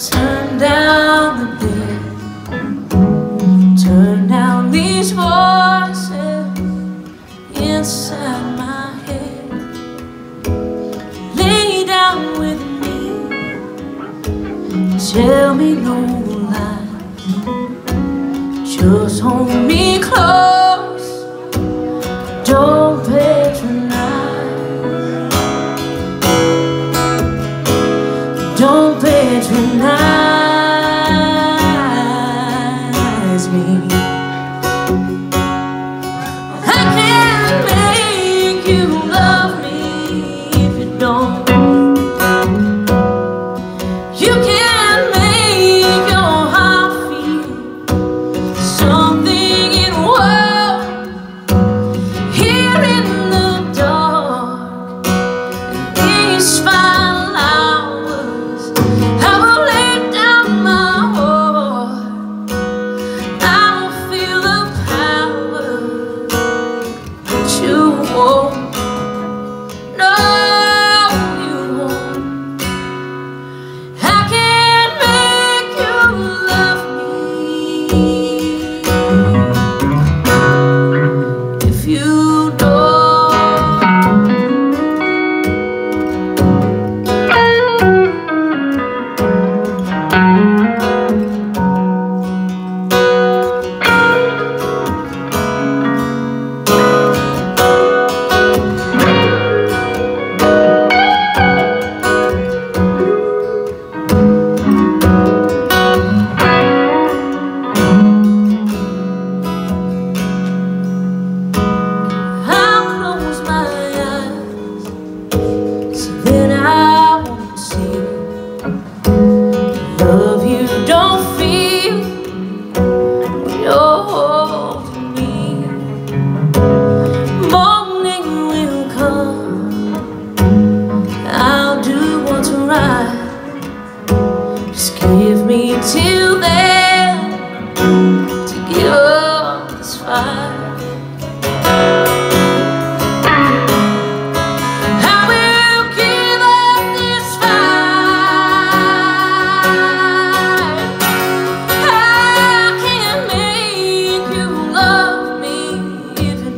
Turn down the beat. Turn down these voices Inside my head. Lay down with me. Tell me no lies Just hold me close. Don't patronize. Don't me.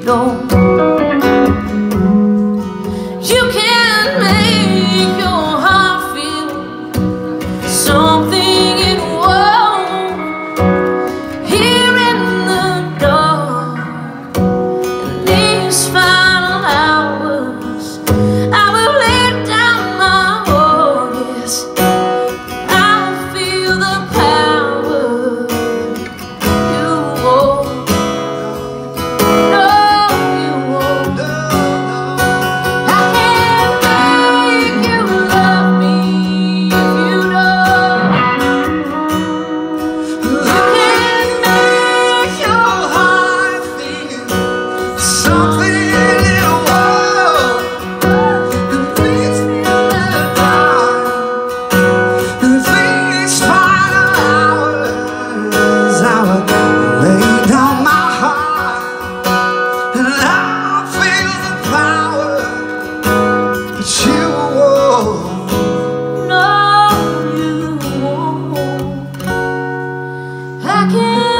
though I can't